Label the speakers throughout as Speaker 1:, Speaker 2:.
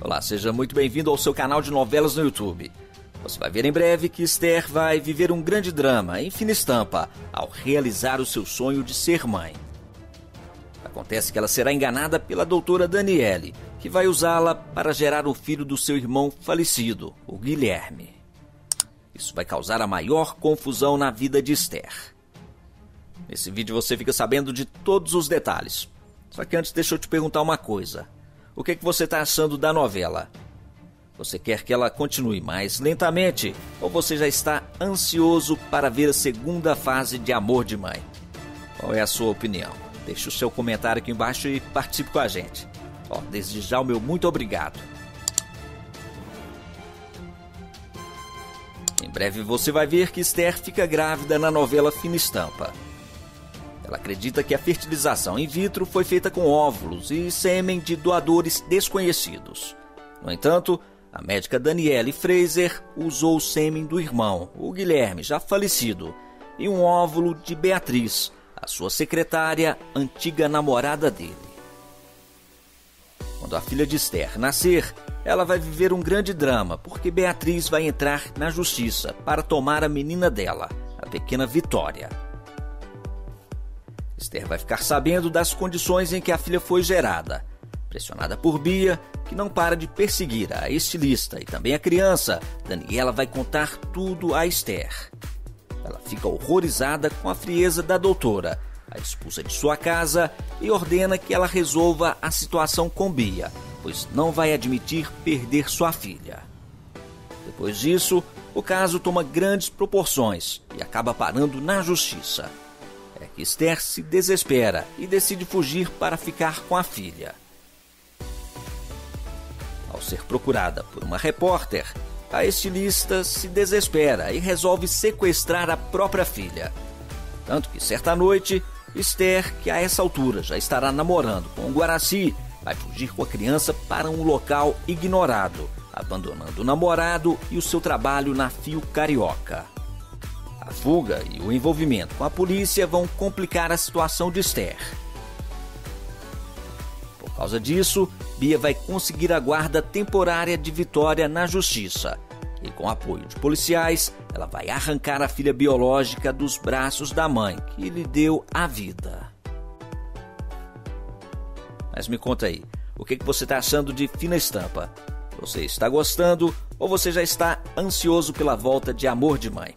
Speaker 1: Olá, seja muito bem-vindo ao seu canal de novelas no YouTube. Você vai ver em breve que Esther vai viver um grande drama em fina estampa ao realizar o seu sonho de ser mãe. Acontece que ela será enganada pela doutora Daniele, que vai usá-la para gerar o filho do seu irmão falecido, o Guilherme. Isso vai causar a maior confusão na vida de Esther. Nesse vídeo você fica sabendo de todos os detalhes. Só que antes deixa eu te perguntar uma coisa. O que, é que você está achando da novela? Você quer que ela continue mais lentamente ou você já está ansioso para ver a segunda fase de Amor de Mãe? Qual é a sua opinião? Deixe o seu comentário aqui embaixo e participe com a gente. Ó, desde já o meu muito obrigado. Em breve você vai ver que Esther fica grávida na novela Fina Estampa. Ela acredita que a fertilização in vitro foi feita com óvulos e sêmen de doadores desconhecidos. No entanto, a médica Danielle Fraser usou o sêmen do irmão, o Guilherme, já falecido, e um óvulo de Beatriz, a sua secretária, antiga namorada dele. Quando a filha de Esther nascer, ela vai viver um grande drama, porque Beatriz vai entrar na justiça para tomar a menina dela, a pequena Vitória. Esther vai ficar sabendo das condições em que a filha foi gerada. Pressionada por Bia, que não para de perseguir a estilista e também a criança, Daniela vai contar tudo a Esther. Ela fica horrorizada com a frieza da doutora, a expulsa de sua casa e ordena que ela resolva a situação com Bia, pois não vai admitir perder sua filha. Depois disso, o caso toma grandes proporções e acaba parando na justiça. É que Esther se desespera e decide fugir para ficar com a filha. Ao ser procurada por uma repórter, a estilista se desespera e resolve sequestrar a própria filha. Tanto que certa noite, Esther, que a essa altura já estará namorando com Guaraci, vai fugir com a criança para um local ignorado, abandonando o namorado e o seu trabalho na Fio Carioca. A fuga e o envolvimento com a polícia vão complicar a situação de Esther. Por causa disso, Bia vai conseguir a guarda temporária de Vitória na justiça. E com apoio de policiais, ela vai arrancar a filha biológica dos braços da mãe, que lhe deu a vida. Mas me conta aí, o que você está achando de Fina Estampa? Você está gostando ou você já está ansioso pela volta de Amor de Mãe?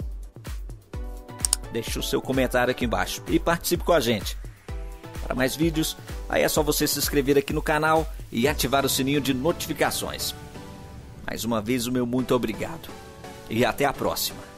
Speaker 1: Deixe o seu comentário aqui embaixo e participe com a gente. Para mais vídeos, aí é só você se inscrever aqui no canal e ativar o sininho de notificações. Mais uma vez, o meu muito obrigado. E até a próxima.